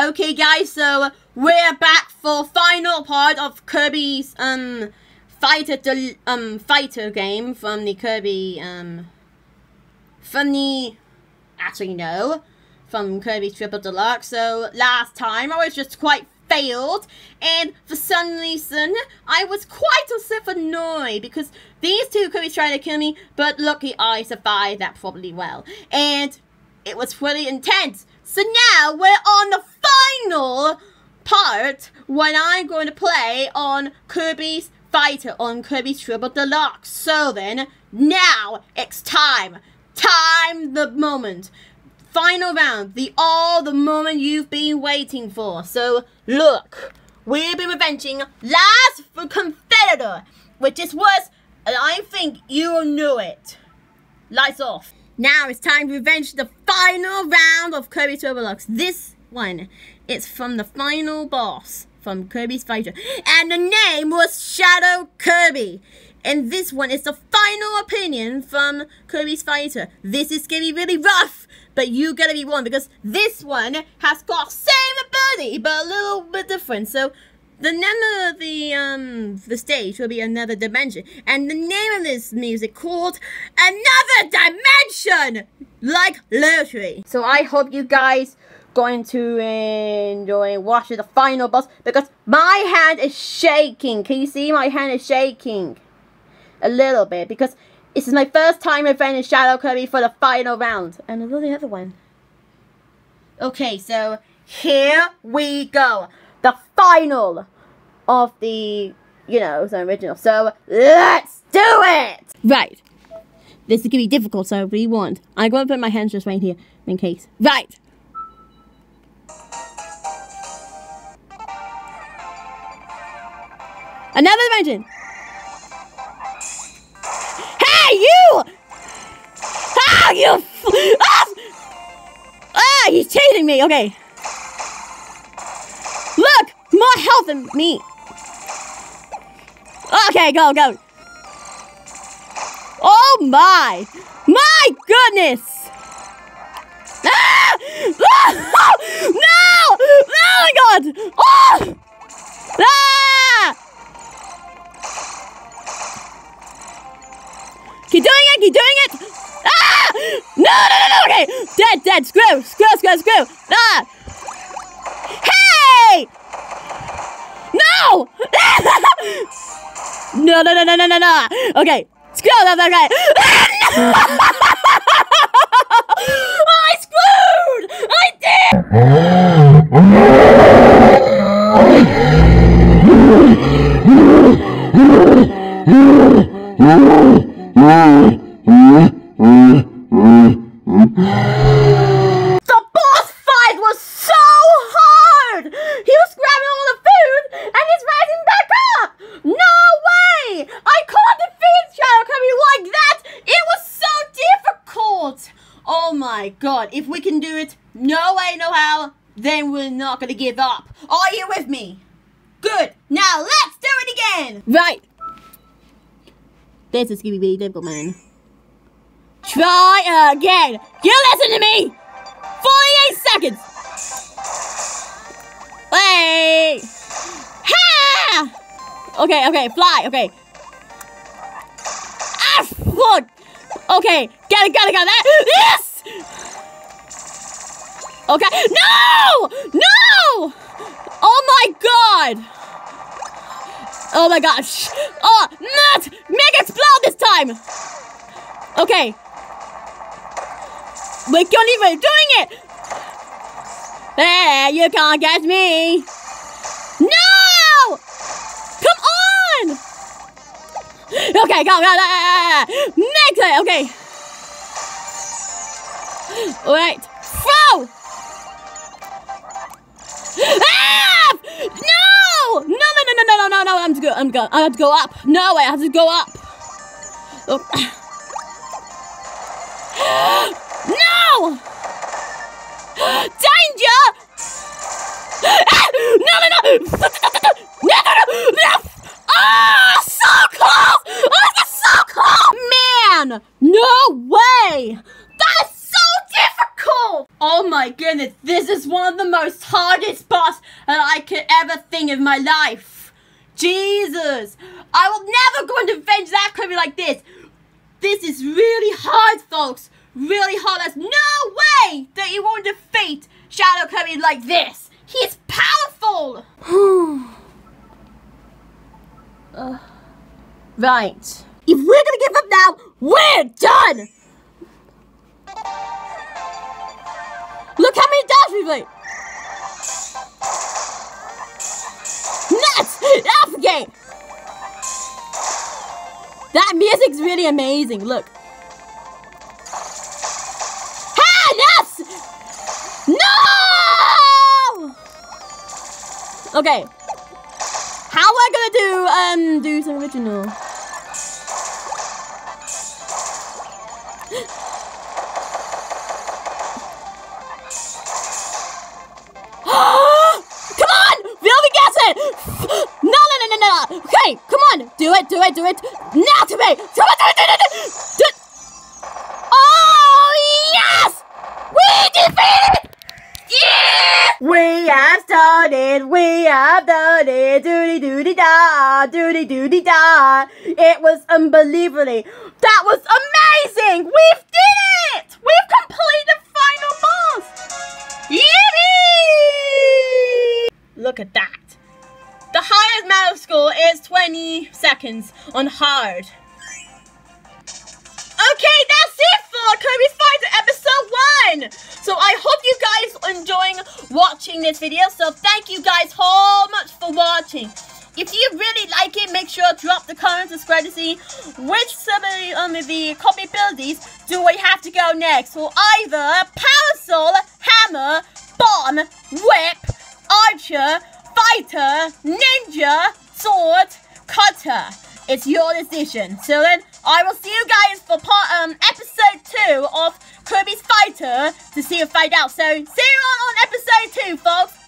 Okay, guys, so we're back for final part of Kirby's um fighter um fighter game from the Kirby um from the actually no from Kirby Triple Deluxe. So last time I was just quite failed, and for some reason I was quite a bit annoyed because these two Kirby's trying to kill me, but lucky I survived that probably well, and it was pretty intense. So now we're on the final part when I'm going to play on Kirby's Fighter on Kirby's Triple Deluxe. So then, now it's time. Time the moment. Final round. The all the moment you've been waiting for. So look, we've been revenging last for competitor, which is worse, and I think you know it. Lights off. Now it's time to revenge the final round of Kirby Triple Deluxe. This one It's from the final boss from Kirby's Fighter. And the name was Shadow Kirby. And this one is the final opinion from Kirby's Fighter. This is gonna be really rough, but you gotta be one because this one has got same ability, but a little bit different. So the name of the um the stage will be another dimension, and the name of this music called Another Dimension, like literally. So I hope you guys going to enjoy watching the final boss because my hand is shaking. Can you see my hand is shaking? A little bit because this is my first time revenging Shadow Kirby for the final round. And another the other one. Okay, so here we go. The final of the, you know, the original. So let's do it! Right. This is going to be difficult, so rewind. I'm going to put my hands just right here in case. Right. Another dimension. Hey, you! Ah, you! Ah! ah, he's chasing me. Okay. Look, more health than me. Okay, go, go. Oh my! My goodness! Ah! Ah! No! Oh my god! Oh! Ah! Keep doing it, keep doing it! Ah! No, no, no, no, okay! Dead, dead, screw, screw, screw, screw! Ah! Hey! No! no, no, no, no, no, no, no! Okay, screw, that's okay! I Oh my god, if we can do it, no way, no how, then we're not gonna give up. Are you with me? Good, now let's do it again! Right. This is gonna be really difficult, man. Try again. You listen to me. 48 seconds. Wait. Ha! Okay, okay, fly. Okay. Ah, fuck. Okay, got it, got it, got it. Yes. Okay. No! No! Oh my god! Oh my gosh! Oh, not make it explode this time! Okay. We can't even doing it! Hey, you can't get me! No! Come on! Okay, go, go, Next okay. Alright, throw! Ah! No! No, no, no, no, no, no, no, no, I'm to go, I'm go, I have to go up. No, I have to go up. Oh. No! Danger! Ah! No, no, no! No, no, no! no! Ah! So close! Oh, that's so close! Man! No way! That's so difficult! Oh my goodness, this is one of the most hardest boss that I could ever think of my life. Jesus, I will never go and avenge that Kirby like this. This is really hard, folks. Really hard. There's no way that you won't defeat Shadow Kirby like this. He is powerful. uh, right. If we're gonna give up now, we're done. Look how many dots we've played. Nuts! Alpha game. That music's really amazing. Look. Okay. How am I gonna do um do some original? Okay, come on. Do it, do it, do it. Now to me. Come on, do it, do it, do it. Do it. Oh, yes! We defeated! Yeah! We have started, we have done it, doody doody da, doody doody da. It was unbelievably, that was amazing! We've did it! We've completed the final boss! Yippee! Look at that. Highest amount score is 20 seconds on hard. Okay, that's it for Kirby Fighter episode 1! So I hope you guys are enjoying watching this video, so thank you guys so much for watching. If you really like it, make sure to drop the comments and subscribe to see which some of the, um, the copy abilities do we have to go next. For either Parasol, Hammer, Bomb, Whip, Archer, fighter, ninja, sword, cutter. It's your decision. So then, I will see you guys for part um episode two of Kirby's Fighter to see you fight out. So see you on, on episode two, folks.